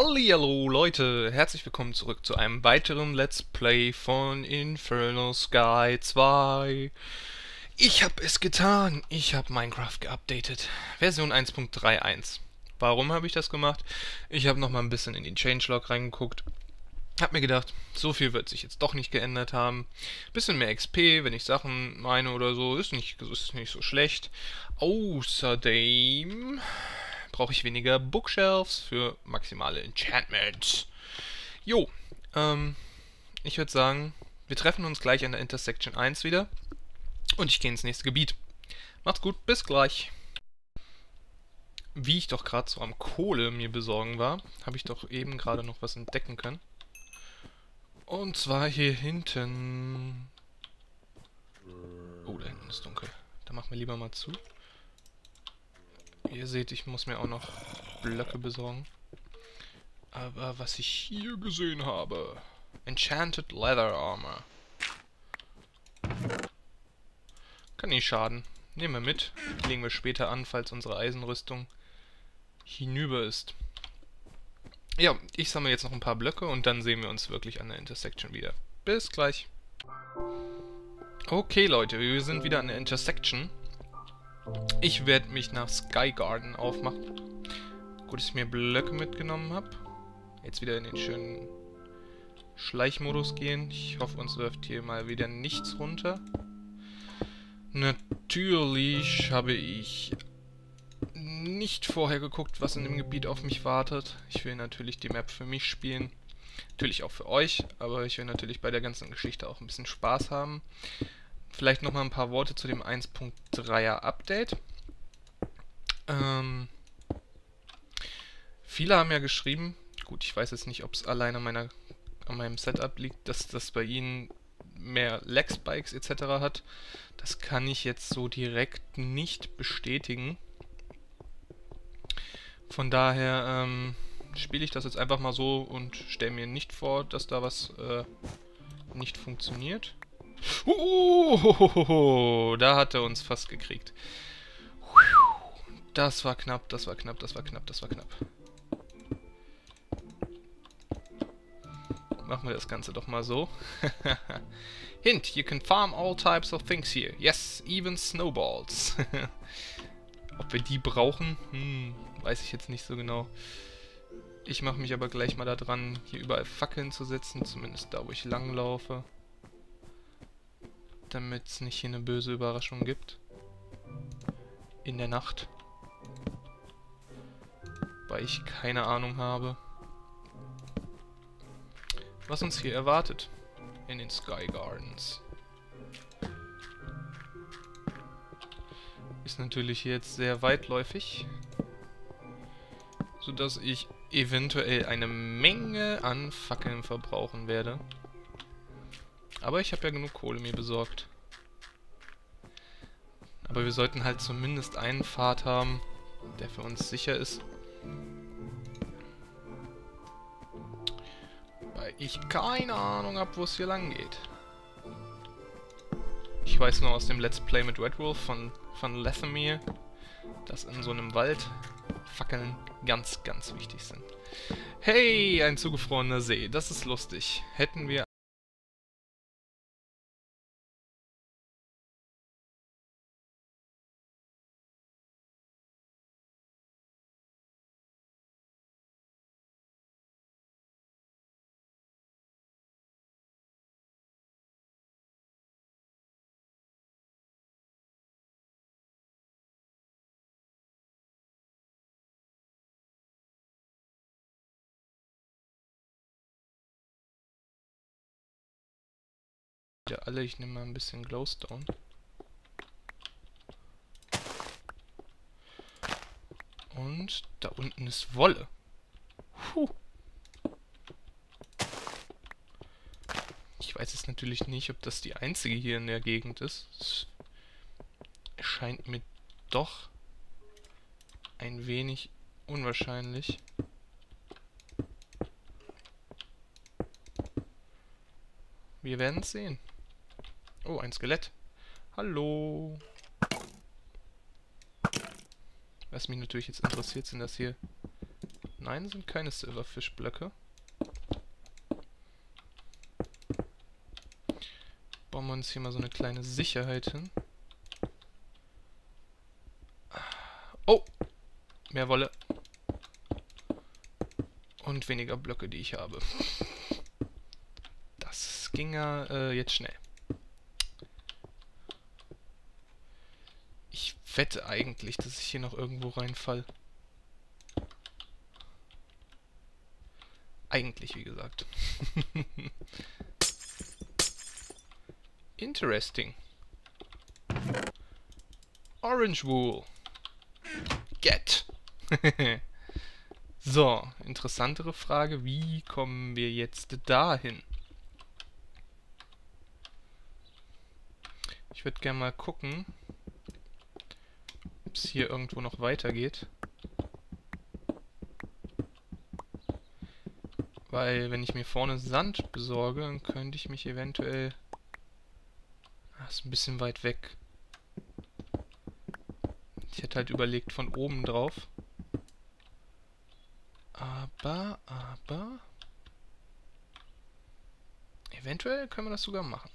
Hallihallo Leute, herzlich willkommen zurück zu einem weiteren Let's Play von Infernal Sky 2. Ich habe es getan, ich habe Minecraft geupdatet, Version 1.31. Warum habe ich das gemacht? Ich habe nochmal ein bisschen in den Changelog reingeguckt, hab mir gedacht, so viel wird sich jetzt doch nicht geändert haben. Bisschen mehr XP, wenn ich Sachen meine oder so, ist nicht, ist nicht so schlecht. Außerdem brauche ich weniger Bookshelves für maximale Enchantments. Jo, ähm, ich würde sagen, wir treffen uns gleich an der Intersection 1 wieder und ich gehe ins nächste Gebiet. Macht's gut, bis gleich. Wie ich doch gerade so am Kohle mir besorgen war, habe ich doch eben gerade noch was entdecken können. Und zwar hier hinten. Oh, da hinten ist dunkel. Da machen wir lieber mal zu. Ihr seht, ich muss mir auch noch Blöcke besorgen. Aber was ich hier gesehen habe... Enchanted Leather Armor. Kann nicht schaden. Nehmen wir mit. Legen wir später an, falls unsere Eisenrüstung hinüber ist. Ja, ich sammle jetzt noch ein paar Blöcke und dann sehen wir uns wirklich an der Intersection wieder. Bis gleich. Okay, Leute, wir sind wieder an der Intersection. Ich werde mich nach Sky Garden aufmachen. Gut, dass ich mir Blöcke mitgenommen habe. Jetzt wieder in den schönen Schleichmodus gehen. Ich hoffe, uns wirft hier mal wieder nichts runter. Natürlich habe ich nicht vorher geguckt, was in dem Gebiet auf mich wartet. Ich will natürlich die Map für mich spielen. Natürlich auch für euch, aber ich will natürlich bei der ganzen Geschichte auch ein bisschen Spaß haben. Vielleicht nochmal ein paar Worte zu dem 1.3er Update. Ähm, viele haben ja geschrieben, gut, ich weiß jetzt nicht, ob es allein an, meiner, an meinem Setup liegt, dass das bei ihnen mehr Lag-Spikes etc. hat. Das kann ich jetzt so direkt nicht bestätigen. Von daher ähm, spiele ich das jetzt einfach mal so und stelle mir nicht vor, dass da was äh, nicht funktioniert. Uh, da hat er uns fast gekriegt. Das war knapp, das war knapp, das war knapp, das war knapp. Machen wir das Ganze doch mal so. Hint, you can farm all types of things here. Yes, even snowballs. Ob wir die brauchen? Hm, weiß ich jetzt nicht so genau. Ich mache mich aber gleich mal da dran, hier überall Fackeln zu setzen, zumindest da, wo ich langlaufe damit es nicht hier eine böse Überraschung gibt. In der Nacht. Weil ich keine Ahnung habe, was uns hier erwartet in den Sky Gardens. Ist natürlich jetzt sehr weitläufig, sodass ich eventuell eine Menge an Fackeln verbrauchen werde. Aber ich habe ja genug Kohle mir besorgt. Aber wir sollten halt zumindest einen Pfad haben, der für uns sicher ist. Weil ich keine Ahnung habe, wo es hier lang geht. Ich weiß nur aus dem Let's Play mit Red Wolf von, von Lethamere, dass in so einem Wald Fackeln ganz, ganz wichtig sind. Hey, ein zugefrorener See, das ist lustig. Hätten wir ja alle. Ich nehme mal ein bisschen Glowstone. Und da unten ist Wolle. Puh. Ich weiß jetzt natürlich nicht, ob das die einzige hier in der Gegend ist. Es scheint mir doch ein wenig unwahrscheinlich. Wir werden es sehen. Oh, ein Skelett. Hallo. Was mich natürlich jetzt interessiert, sind das hier Nein, sind keine Silverfish-Blöcke. Bauen wir uns hier mal so eine kleine Sicherheit hin. Oh! Mehr Wolle. Und weniger Blöcke, die ich habe. Das ging ja äh, jetzt schnell. Ich wette eigentlich, dass ich hier noch irgendwo reinfall. Eigentlich, wie gesagt. Interesting. Orange Wool. Get. so, interessantere Frage. Wie kommen wir jetzt dahin? Ich würde gerne mal gucken, es hier irgendwo noch weitergeht. Weil, wenn ich mir vorne Sand besorge, dann könnte ich mich eventuell... Ah, ist ein bisschen weit weg. Ich hätte halt überlegt, von oben drauf. Aber, aber... Eventuell können wir das sogar machen.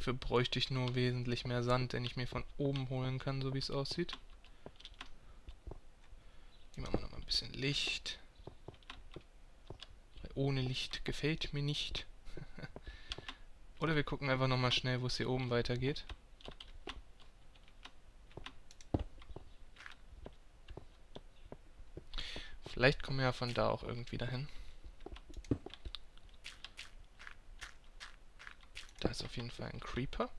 Dafür bräuchte ich nur wesentlich mehr Sand, den ich mir von oben holen kann, so wie es aussieht. Hier machen wir nochmal ein bisschen Licht. Weil ohne Licht gefällt mir nicht. Oder wir gucken einfach nochmal schnell, wo es hier oben weitergeht. Vielleicht kommen wir ja von da auch irgendwie dahin. Ist auf jeden Fall ein Creeper.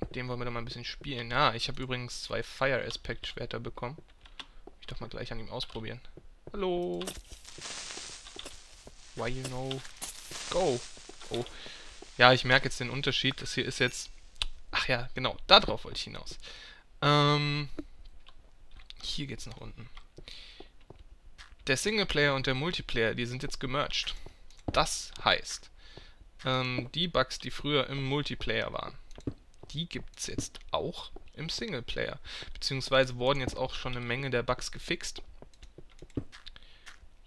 Mit dem wollen wir doch mal ein bisschen spielen. Ja, ah, ich habe übrigens zwei Fire Aspect Schwerter bekommen. Ich doch mal gleich an ihm ausprobieren. Hallo. Why you know? Go. Oh. Ja, ich merke jetzt den Unterschied. Das hier ist jetzt... Ach ja, genau. Da drauf wollte ich hinaus. Ähm... Hier geht's nach unten der Singleplayer und der Multiplayer, die sind jetzt gemerged. Das heißt, ähm, die Bugs, die früher im Multiplayer waren, die gibt es jetzt auch im Singleplayer. Beziehungsweise wurden jetzt auch schon eine Menge der Bugs gefixt.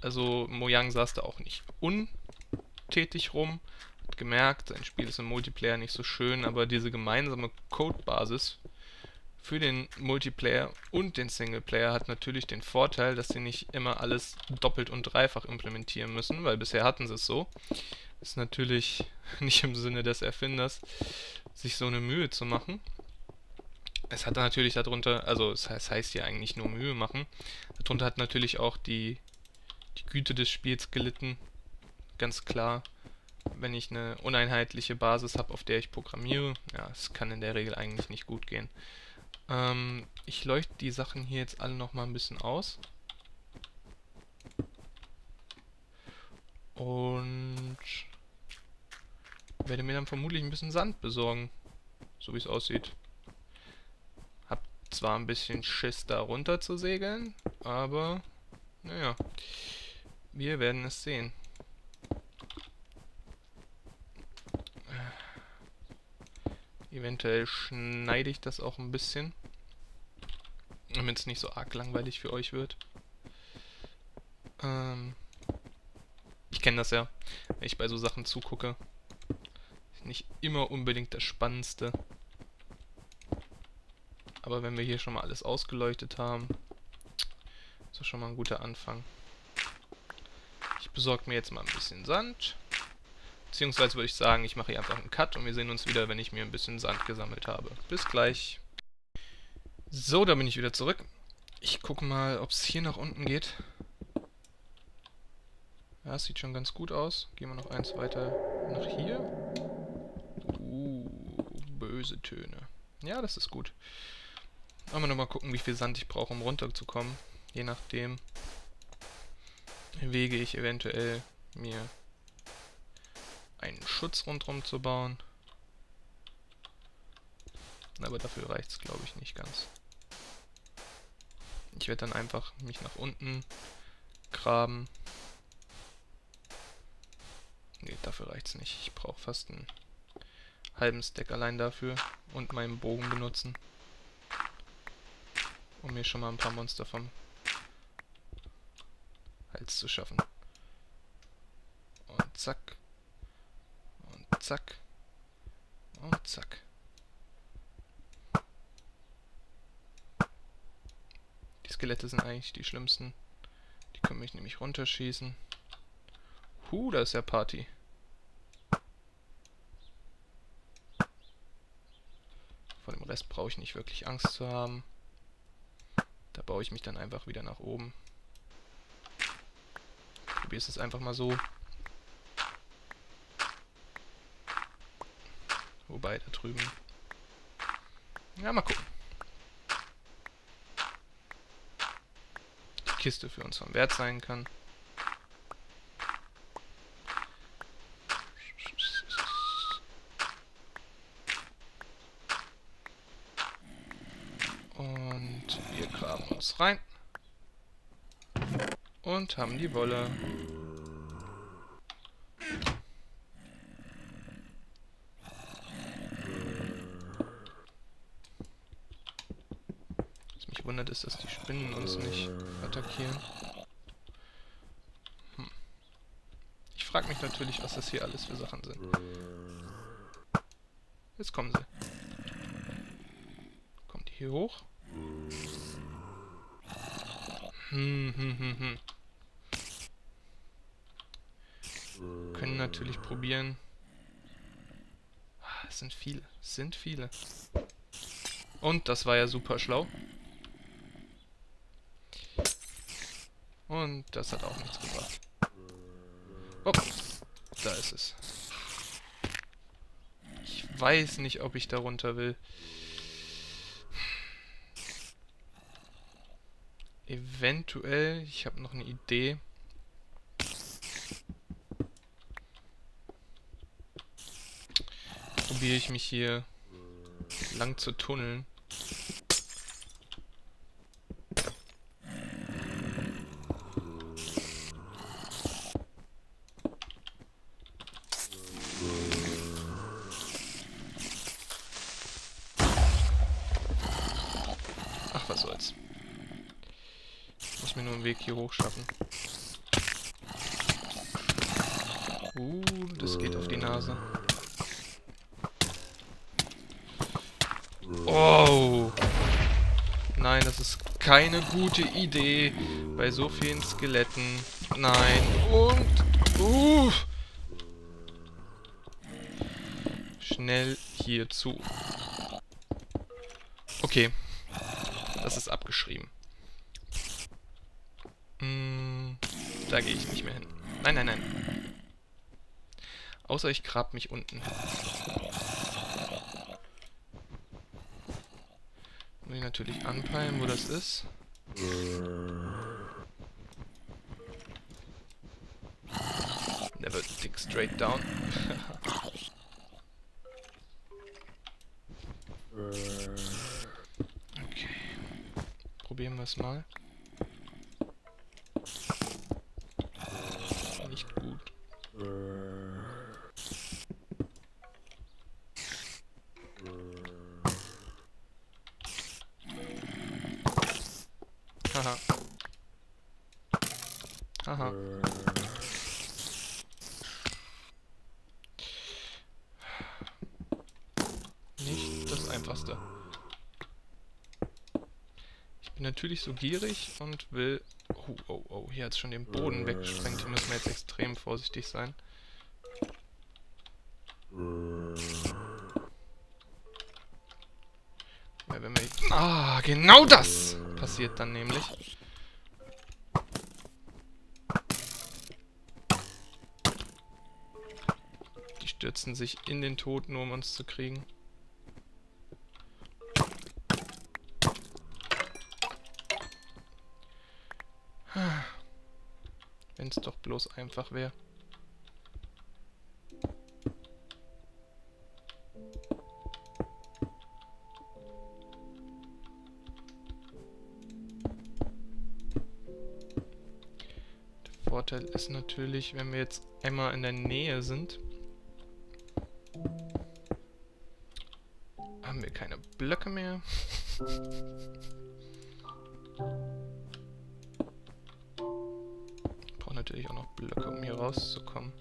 Also Mojang saß da auch nicht untätig rum, hat gemerkt, sein Spiel ist im Multiplayer nicht so schön, aber diese gemeinsame Codebasis für den Multiplayer und den Singleplayer hat natürlich den Vorteil, dass sie nicht immer alles doppelt und dreifach implementieren müssen, weil bisher hatten sie es so. Ist natürlich nicht im Sinne des Erfinders, sich so eine Mühe zu machen. Es hat natürlich darunter, also es heißt hier eigentlich nur Mühe machen, darunter hat natürlich auch die, die Güte des Spiels gelitten, ganz klar wenn ich eine uneinheitliche Basis habe, auf der ich programmiere, ja, es kann in der Regel eigentlich nicht gut gehen. Ähm, ich leuchte die Sachen hier jetzt alle nochmal ein bisschen aus. Und werde mir dann vermutlich ein bisschen Sand besorgen. So wie es aussieht. Hab zwar ein bisschen Schiss da runter zu segeln, aber naja, wir werden es sehen. Eventuell schneide ich das auch ein bisschen. Damit es nicht so arg langweilig für euch wird. Ähm ich kenne das ja, wenn ich bei so Sachen zugucke. Nicht immer unbedingt das Spannendste. Aber wenn wir hier schon mal alles ausgeleuchtet haben, ist das schon mal ein guter Anfang. Ich besorge mir jetzt mal ein bisschen Sand. Beziehungsweise würde ich sagen, ich mache hier einfach einen Cut und wir sehen uns wieder, wenn ich mir ein bisschen Sand gesammelt habe. Bis gleich. So, da bin ich wieder zurück. Ich gucke mal, ob es hier nach unten geht. Ja, sieht schon ganz gut aus. Gehen wir noch eins weiter nach hier. Uh, böse Töne. Ja, das ist gut. Wollen wir nochmal gucken, wie viel Sand ich brauche, um runterzukommen. Je nachdem wege ich eventuell mir einen Schutz rundherum zu bauen. Aber dafür reicht es, glaube ich, nicht ganz. Ich werde dann einfach mich nach unten graben. Ne, dafür reicht es nicht. Ich brauche fast einen halben Stack allein dafür und meinen Bogen benutzen. um mir schon mal ein paar Monster vom Hals zu schaffen. Und zack. Zack. Und zack. Die Skelette sind eigentlich die schlimmsten. Die können mich nämlich runterschießen. Huh, da ist ja Party. Vor dem Rest brauche ich nicht wirklich Angst zu haben. Da baue ich mich dann einfach wieder nach oben. Probier es einfach mal so. Wobei, da drüben... Ja, mal gucken. Die Kiste für uns von Wert sein kann. Und wir graben uns rein. Und haben die Wolle. Was mich wundert ist, dass die Spinnen uns nicht attackieren. Hm. Ich frage mich natürlich, was das hier alles für Sachen sind. Jetzt kommen sie. Kommt die hier hoch? Hm, hm, hm, hm. Können natürlich probieren. Ah, es sind viele. Es sind viele. Und das war ja super schlau. Und das hat auch nichts gebracht. Hopp, da ist es. Ich weiß nicht, ob ich da runter will. Eventuell, ich habe noch eine Idee. Probiere ich mich hier lang zu tunneln. Schaffen. Uh, das geht auf die Nase. Oh! Nein, das ist keine gute Idee bei so vielen Skeletten. Nein. Und... Uh! Schnell hier zu. Okay. Das ist abgeschrieben. Hm, da gehe ich nicht mehr hin. Nein, nein, nein. Außer ich grab mich unten. Muss ich natürlich anpeilen, wo das ist. Never dig straight down. okay. Probieren wir es mal. Einfachste. Ich bin natürlich so gierig und will... Oh, oh, oh, hier hat es schon den Boden weggesprengt. Hier müssen wir jetzt extrem vorsichtig sein. Weil wenn wir... Ah, genau das passiert dann nämlich. Die stürzen sich in den Tod, nur um uns zu kriegen. Wenn es doch bloß einfach wäre. Der Vorteil ist natürlich, wenn wir jetzt einmal in der Nähe sind, haben wir keine Blöcke mehr. rauszukommen.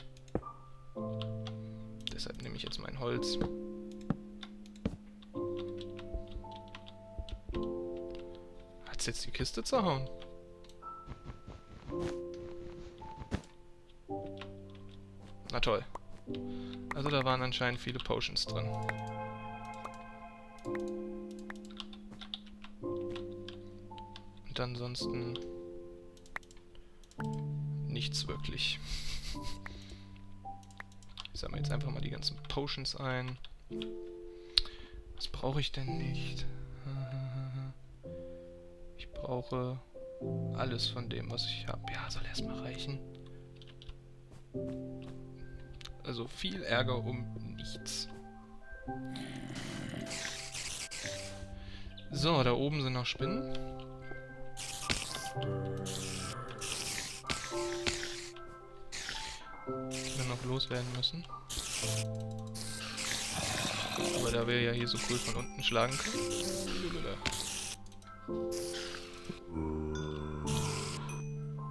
Deshalb nehme ich jetzt mein Holz. Hat's jetzt die Kiste zerhauen? Na toll. Also da waren anscheinend viele Potions drin. Und ansonsten nichts wirklich. Ich sammle jetzt einfach mal die ganzen Potions ein. Was brauche ich denn nicht? Ich brauche alles von dem, was ich habe. Ja, soll erstmal reichen. Also viel Ärger um nichts. So, da oben sind noch Spinnen. Loswerden müssen. Aber da wir ja hier so cool von unten schlagen können.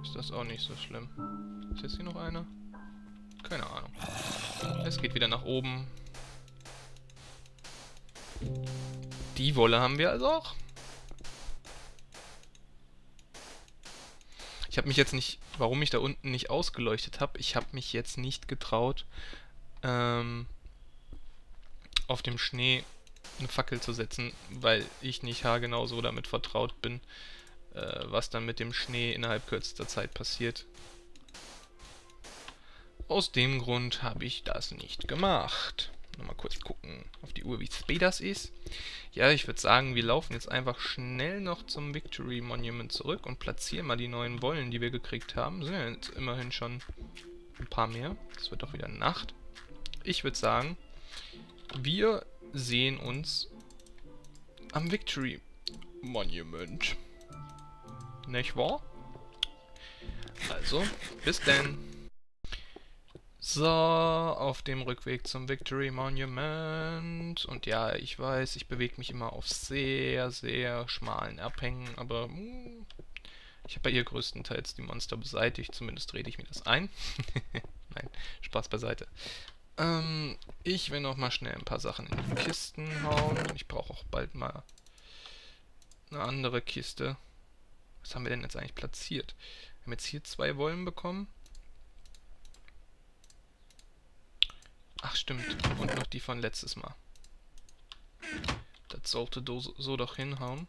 Ist das auch nicht so schlimm. Ist jetzt hier noch einer? Keine Ahnung. Es geht wieder nach oben. Die Wolle haben wir also auch. Ich habe mich jetzt nicht, warum ich da unten nicht ausgeleuchtet habe, ich habe mich jetzt nicht getraut, ähm, auf dem Schnee eine Fackel zu setzen, weil ich nicht haargenau so damit vertraut bin, äh, was dann mit dem Schnee innerhalb kürzester Zeit passiert. Aus dem Grund habe ich das nicht gemacht. Nochmal kurz gucken auf die Uhr, wie spät das ist. Ja, ich würde sagen, wir laufen jetzt einfach schnell noch zum Victory Monument zurück und platzieren mal die neuen Wollen, die wir gekriegt haben. Sind ja jetzt immerhin schon ein paar mehr. Es wird doch wieder Nacht. Ich würde sagen, wir sehen uns am Victory Monument. Nicht wahr? Also, bis denn. So, auf dem Rückweg zum Victory Monument. Und ja, ich weiß, ich bewege mich immer auf sehr, sehr schmalen Abhängen, aber mh, hm, ich habe ja hier größtenteils die Monster beseitigt, zumindest rede ich mir das ein. Nein, Spaß beiseite. Ähm, ich will noch mal schnell ein paar Sachen in die Kisten hauen. Ich brauche auch bald mal eine andere Kiste. Was haben wir denn jetzt eigentlich platziert? Wir haben jetzt hier zwei Wollen bekommen. Ach stimmt. Und noch die von letztes Mal. Das sollte so doch hinhauen.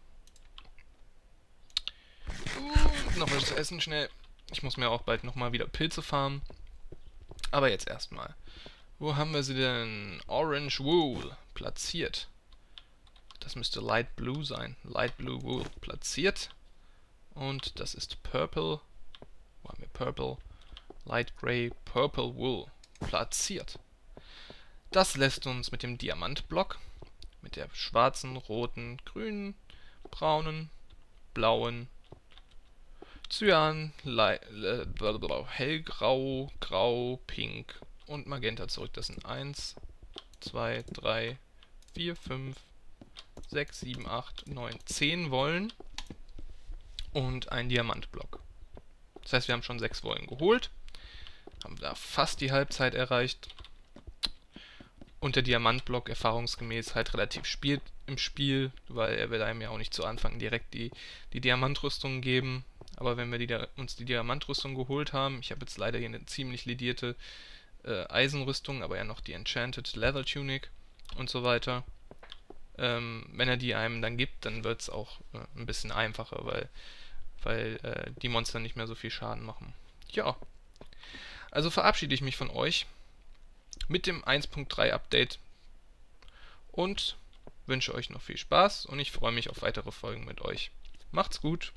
Und noch was zu essen schnell. Ich muss mir auch bald nochmal wieder Pilze farmen. Aber jetzt erstmal. Wo haben wir sie denn? Orange Wool platziert. Das müsste Light Blue sein. Light Blue Wool platziert. Und das ist Purple. Wo haben wir Purple? Light Gray Purple Wool platziert. Das lässt uns mit dem Diamantblock, mit der schwarzen, roten, grünen, braunen, blauen, Cyan, äh, hellgrau, grau, pink und magenta zurück. Das sind 1, 2, 3, 4, 5, 6, 7, 8, 9, 10 Wollen und ein Diamantblock. Das heißt, wir haben schon 6 Wollen geholt, haben da fast die Halbzeit erreicht und der Diamantblock erfahrungsgemäß halt relativ spielt im Spiel, weil er will einem ja auch nicht zu Anfang direkt die, die Diamantrüstung geben. Aber wenn wir die, uns die Diamantrüstung geholt haben, ich habe jetzt leider hier eine ziemlich ledierte äh, Eisenrüstung, aber ja noch die Enchanted Leather Tunic und so weiter. Ähm, wenn er die einem dann gibt, dann wird es auch äh, ein bisschen einfacher, weil, weil äh, die Monster nicht mehr so viel Schaden machen. Ja. Also verabschiede ich mich von euch mit dem 1.3 Update und wünsche euch noch viel Spaß und ich freue mich auf weitere Folgen mit euch. Macht's gut!